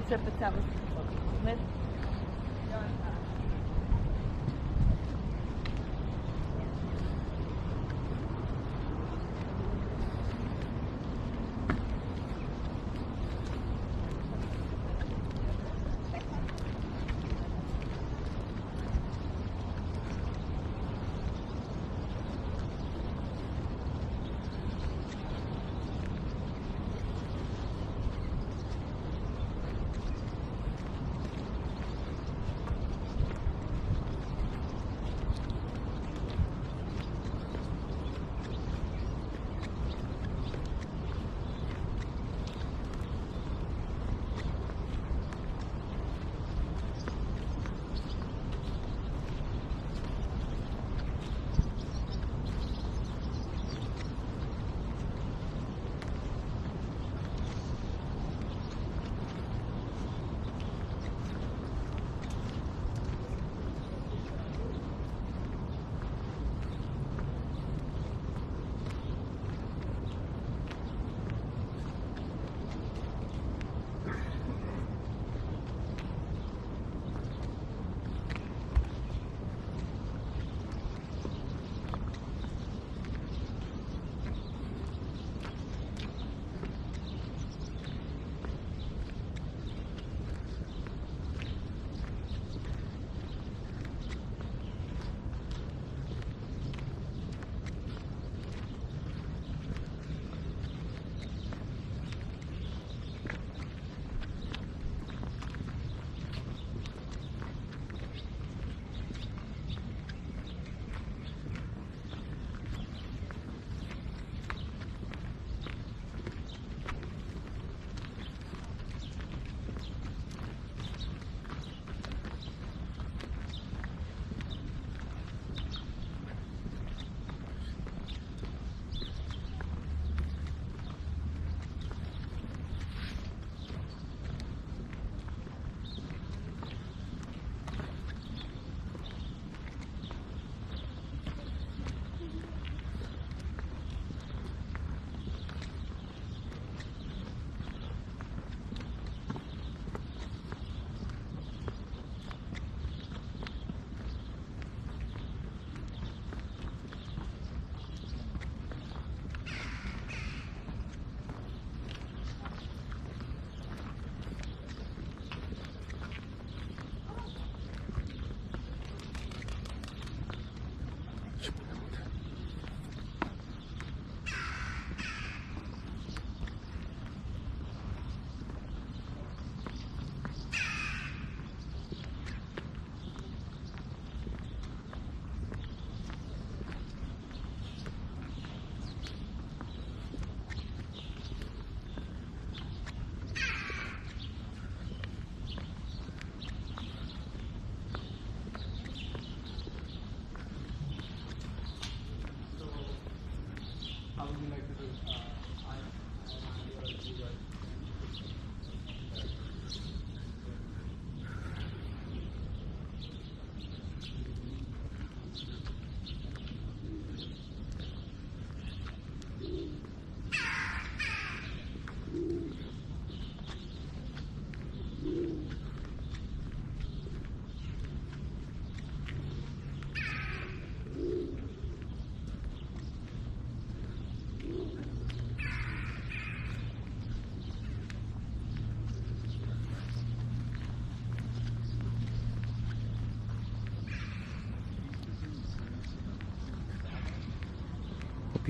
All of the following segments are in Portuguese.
dissertația vă spun.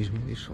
Pisz mi wiesz